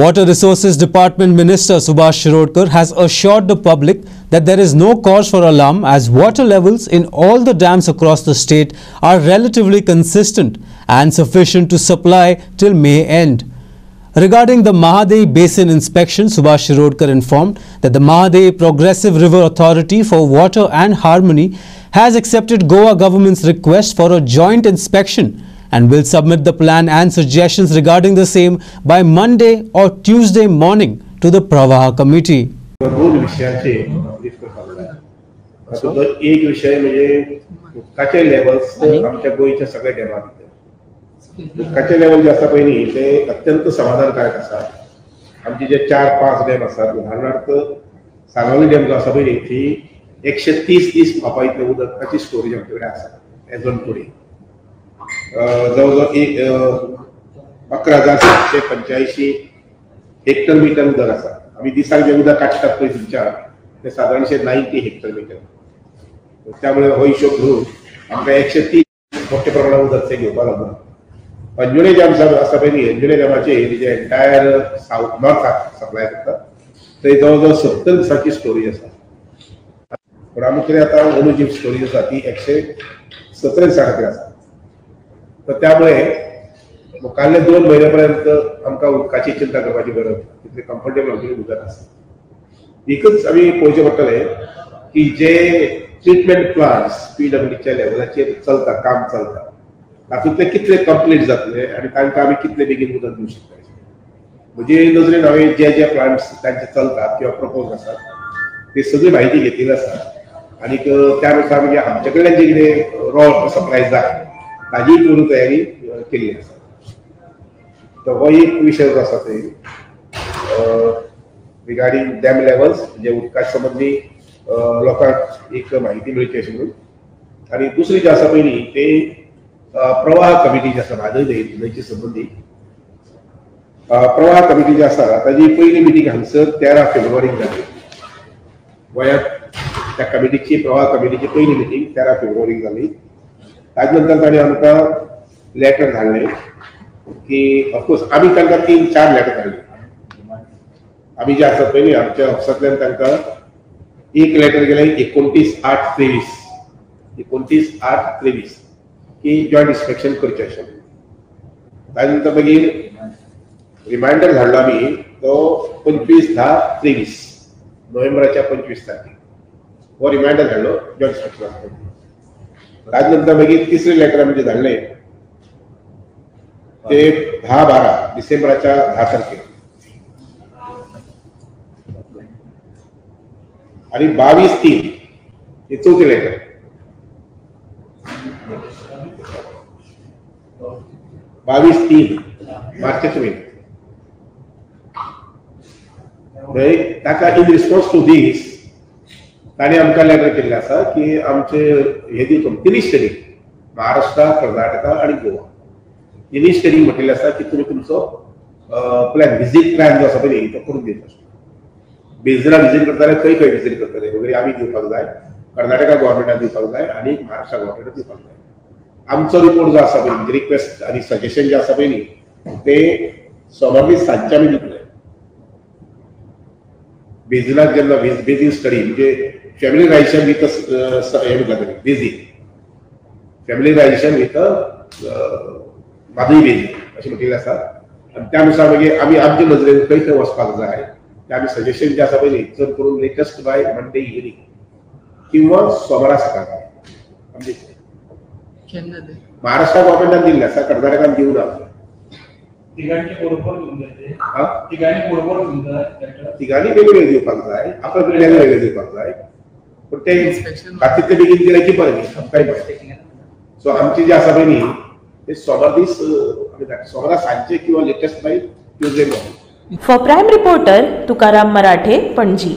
Water Resources Department Minister Subhash Shirodkar has assured the public that there is no cause for alarm as water levels in all the dams across the state are relatively consistent and sufficient to supply till May end. Regarding the Mahadei Basin inspection, Subhash Shirodkar informed that the Mahadei Progressive River Authority for Water and Harmony has accepted Goa government's request for a joint inspection and will submit the plan and suggestions regarding the same by Monday or Tuesday morning to the Pravaha committee. दोन विषयांचे discuss झालेला आहे तातूंतलो एक विषय म्हणजे उदकाचे levels आमच्या गोंयच्या सगळ्या डॅमात भितर उदकाचे लेवल जे आसा पयलीं ते अत्यंत समाधानकारक आसा आमचे जे चार पांच डॅम आसात उदाहरणार्थ सांगोली डॅम जो आसा पयली ती एकशे तीस तीस फापा इतलें उदकाची स्टोरेज आमचे कडेन आसा एज ऑन टुडे जवळजवळ एक अकरा हजार सातशे पंच्याऐंशी हेक्टर मिटर उदक आसा आमी दिसाक जे उदक काडटात पळय तुमच्या ते सादारणशे नायन्टी हेक्टर मिटर. त्यामुळे हो हिशोब धरून आमकां एकशे तीस मोठ्या प्रमाणात उदक ते घेवपाक लागून अंजुणे डॅम आसा पळय अंजुणे डॅमाचेर जे एन्टायर साऊथ नॉर्थाक सप्लाय करता थंय जवळ जवळ सत्तर दिसांची स्टोरेज आसा पूण आमी कितें आतां अंदू स्टोरी स्टोरेज आसा ती एकशे सतरा दिसां खातीर आसा तर त्यामुळे मुखाल्ले दोन महिन्यापर्यंत आमकां उदकाची चिंता करपाची गरज ना तितले कम्फर्टेबल आमचे उदक आसा एकच आमी पळोवचें पडटलें की जे ट्रिटमेंट प्लांट्स पीडब्ल्यूडीच्या लेवलाचेर चलता काम चलता तातूंतले कितले कंप्लीट जातले आनी तांकां आमी कितले बेगीन उदक दिवंक शकता म्हजे नजरेन हांवें जे जे प्लांट्स तांचे चलतात किंवा प्रपोज आसात ती सगळी म्हायती घेतिल्ली आसा आनीक त्या नुसार म्हणजे आमचे कडल्यान जे कितें रॉ सप्लाय जाय ताजी पूर्ण तयारी केली केल्ली आसा तर हो एक विषय जो आसा थंय रिगार्डिंग डॅम लेवल्स म्हणजे उदका संबंधी लोकांक एक म्हायती मेळची अशी म्हणून. आनी दुसरी जी आसा पयली ते प्रवाह कमिटी जी आसा म्हादय न्हंयचे संबंधी. प्रवाह कमिटी जी आसा ताजी पयली मिटींग हांगसर तेरा फेब्रुवारीक जाली गोंयांत त्या कमिटीची प्रवाह कमिटीची पयली मिटींग तेरा फेब्रुवारीक जाली ताजे नंतर ताणें आमकां लेटर धाडलें की ऑफकोर्स आमी तांकां तीन चार लेटर धाडले आमी जे आसा पयलीं आमच्या ऑफिसांतल्यान तांकां एक लेटर गेलें एकोणतीस आठ तेवीस. एकोणतीस आठ तेवीस. की जॉयंट इन्स्पेक्शन करचें अशें ताजे नंतर मागीर रिमायंडर धाडलो आमी तो पंचवीस धा तेवीस. नोव्हेंबराच्या पंचवीस तारखेक हो रिमायंडर धाडलो जॉयंट इन्स्पेक्शन ताजे नंतर मागीर लेटर म्हणजे जे ते धा बारा डिसेंबराच्या धा तारखे आणि बावीस तीन हे चौथे लेटर बावीस तीन मार्चाचे महिन्यात म्हणजे ताका इन रिस्पॉन्स टू दीस ताणें आमकां लेटर केल्लें आसा की आमचे हे दिवचो तिनी स्टेटीक महाराष्ट्रा कर्नाटका आनी गोवा. तिनी स्टेटीक म्हटलेलें आसा की तुमी तुमचो प्लॅन विजीट प्लॅन जो आसा पळय न्ही, तो करून दिवचो बेजरा विजीट करताले खंय खंय विजीट करतले वगैरे आमी दिवपाक जाय कर्नाटका गव्हर्मेंटान दिवपाक जाय आनी महाराष्ट्रा गोवर्मेंटान दिवपाक जाय आमचो रिपोर्ट जो आसा पळय म्हणजे रिक्वेस्ट आनी सजेशन जे आसा पळय न्ही ते सोमार सांजचे आमी दितले बेजिनाक जेन्ना बेजीन स्टडी म्हणजे फॅमिलीरायझेशन विथ हे म्हटलं बेजीन फॅमिलीरायझेशन विथ मादई बेजीन अशें म्हटलेलें आसा आनी त्या नुसार मागीर आमी आमचे नजरेन खंय खंय वचपाक जाय ते आमी सजेशन जे आसा पळय न्ही चड करून लेटस्ट बाय मंडे इव्हिनिंग किंवा सोमारा सकाळ महाराष्ट्रा गव्हर्मेंटान दिल्ले आसा कर्नाटकान दिवं ना तिघांची बरोबर घेऊन जायचे हा? तिघांनी बरोबर घेऊन जाय तिघांनी वेगवेगळे दिवपाक जाय आपल्या वेगळे दिवपाक जाय पण ते ते बेगीन बरें न्ही आमकांय बरें. सो आमची जे आसा पळय न्ही ते सोमार दीस आमी धाड- सोमारा सांजचे किंवा latest Tuesday morning for prime reporter Tukaram Marathe Panaji.